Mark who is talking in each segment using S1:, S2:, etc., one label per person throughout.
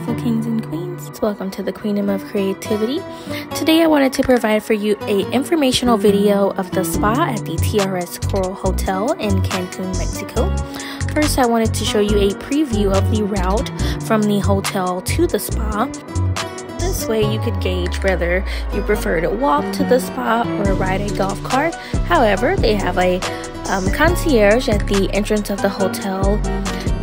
S1: beautiful kings and queens. Welcome to the Queendom of Creativity. Today I wanted to provide for you a informational video of the spa at the TRS Coral Hotel in Cancun, Mexico. First, I wanted to show you a preview of the route from the hotel to the spa. This way you could gauge whether you prefer to walk to the spa or ride a golf cart. However, they have a um, concierge at the entrance of the hotel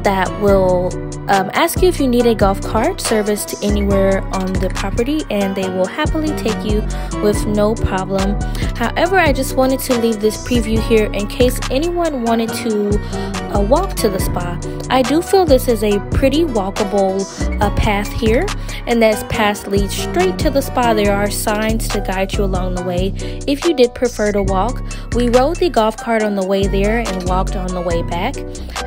S1: that will um, ask you if you need a golf cart serviced anywhere on the property and they will happily take you with no problem. However, I just wanted to leave this preview here in case anyone wanted to uh, walk to the spa. I do feel this is a pretty walkable uh, path here and this path leads straight to the spa. There are signs to guide you along the way. If you did prefer to walk, we rode the golf cart on the way there and walked on the way back.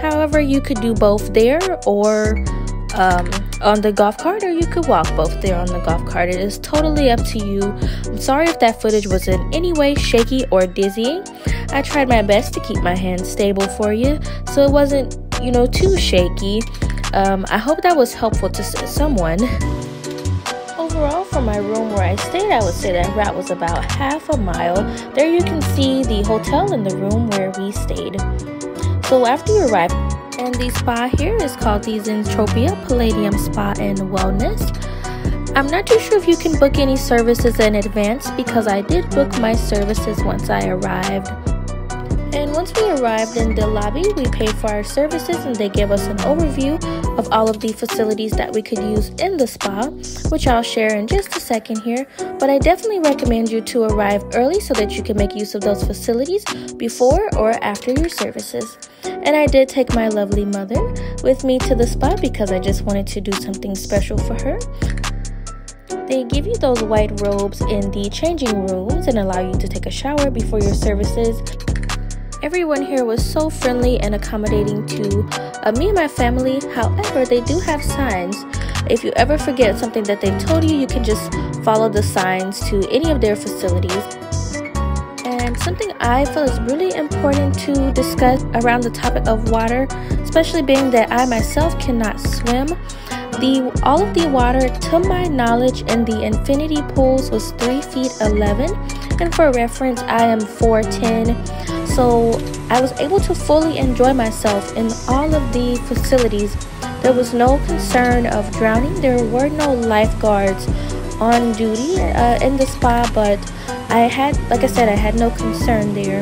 S1: However, you could do both there or um, on the golf cart, or you could walk both there on the golf cart. It is totally up to you. I'm sorry if that footage was in any way shaky or dizzying. I tried my best to keep my hands stable for you, so it wasn't, you know, too shaky. Um, I hope that was helpful to someone. Overall, from my room where I stayed, I would say that route was about half a mile. There you can see the hotel in the room where we stayed. So after you arrive, and the spa here is called the Zentropia Palladium Spa and Wellness. I'm not too sure if you can book any services in advance because I did book my services once I arrived. And once we arrived in the lobby, we paid for our services and they gave us an overview of all of the facilities that we could use in the spa, which I'll share in just a second here. But I definitely recommend you to arrive early so that you can make use of those facilities before or after your services. And I did take my lovely mother with me to the spa because I just wanted to do something special for her. They give you those white robes in the changing rooms and allow you to take a shower before your services. Everyone here was so friendly and accommodating to uh, me and my family. However, they do have signs. If you ever forget something that they've told you, you can just follow the signs to any of their facilities. And something I feel is really important to discuss around the topic of water, especially being that I myself cannot swim. The all of the water, to my knowledge, in the infinity pools was 3 feet 11, and for reference, I am 4'10 so I was able to fully enjoy myself in all of the facilities. There was no concern of drowning. There were no lifeguards on duty uh, in the spa, but I had, like I said, I had no concern there.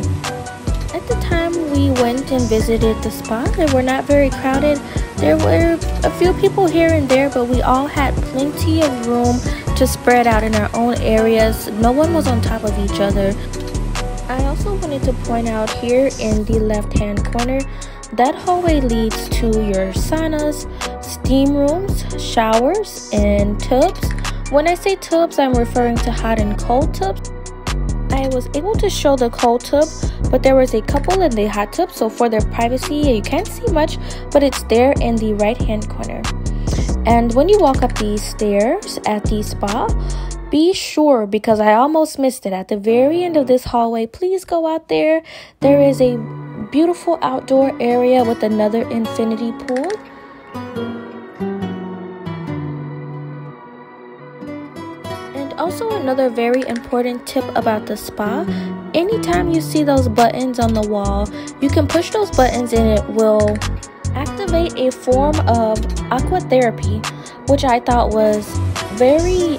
S1: At the time we went and visited the spa, they were not very crowded. There were a few people here and there, but we all had plenty of room to spread out in our own areas. No one was on top of each other. I also wanted to point out here in the left hand corner that hallway leads to your saunas, steam rooms, showers, and tubs. When I say tubs, I'm referring to hot and cold tubs. I was able to show the cold tub, but there was a couple in the hot tub, so for their privacy, you can't see much, but it's there in the right hand corner. And when you walk up these stairs at the spa, be sure because I almost missed it at the very end of this hallway. Please go out there. There is a beautiful outdoor area with another infinity pool. And also, another very important tip about the spa anytime you see those buttons on the wall, you can push those buttons and it will activate a form of aqua therapy, which I thought was very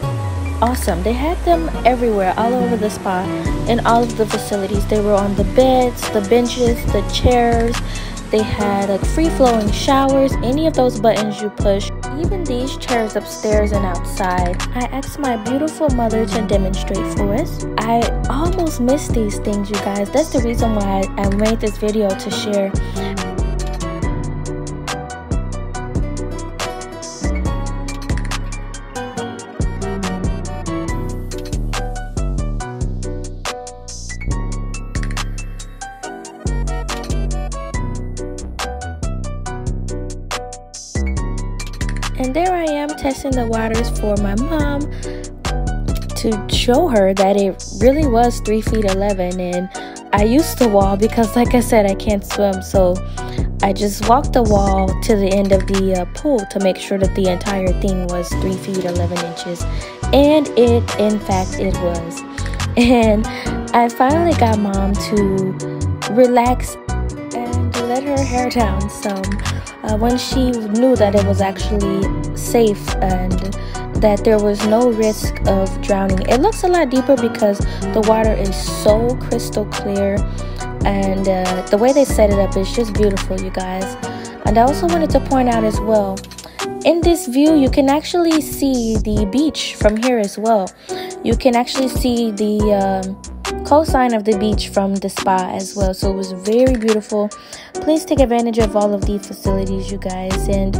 S1: awesome. They had them everywhere, all over the spa, in all of the facilities. They were on the beds, the benches, the chairs. They had like free flowing showers, any of those buttons you push, even these chairs upstairs and outside. I asked my beautiful mother to demonstrate for us. I almost missed these things, you guys. That's the reason why I made this video to share. And there I am testing the waters for my mom to show her that it really was 3 feet 11 and I used the wall because like I said I can't swim so I just walked the wall to the end of the uh, pool to make sure that the entire thing was 3 feet 11 inches. And it, in fact, it was. And I finally got mom to relax her hair down. So uh, when she knew that it was actually safe and that there was no risk of drowning, it looks a lot deeper because the water is so crystal clear and uh, the way they set it up is just beautiful you guys and i also wanted to point out as well in this view you can actually see the beach from here as well you can actually see the um, coastline of the beach from the spa as well. So it was very beautiful. Please take advantage of all of these facilities you guys. And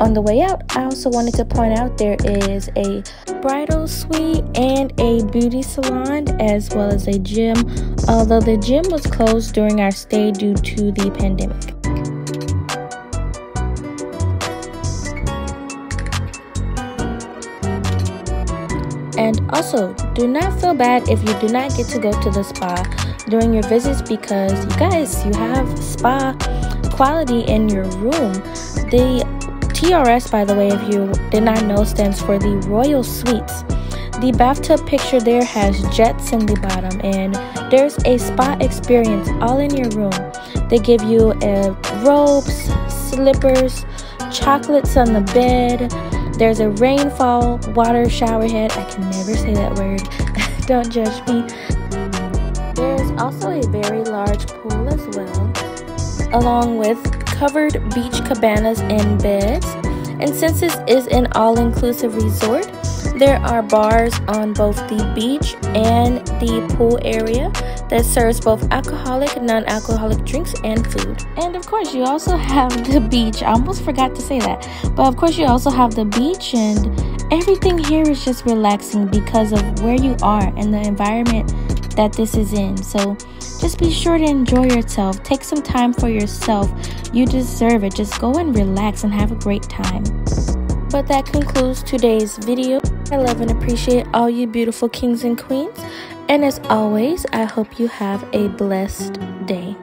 S1: on the way out i also wanted to point out there is a bridal suite and a beauty salon as well as a gym although the gym was closed during our stay due to the pandemic And also, do not feel bad if you do not get to go to the spa during your visits because you guys, you have spa quality in your room. The TRS, by the way, if you did not know, stands for the Royal Suites. The bathtub picture there has jets in the bottom, and there's a spa experience all in your room. They give you uh, robes, slippers, chocolates on the bed. There's a rainfall water shower head. I can never say that word. Don't judge me. There's also a very large pool as well, along with covered beach cabanas and beds. And since this is an all inclusive resort, there are bars on both the beach and the pool area that serves both alcoholic, non alcoholic drinks and food. And of course, you also have the beach. I almost forgot to say that. But of course, you also have the beach, and everything here is just relaxing because of where you are and the environment that this is in. So just be sure to enjoy yourself. Take some time for yourself. You deserve it. Just go and relax and have a great time. But that concludes today's video. I love and appreciate all you beautiful kings and queens. And as always, I hope you have a blessed day.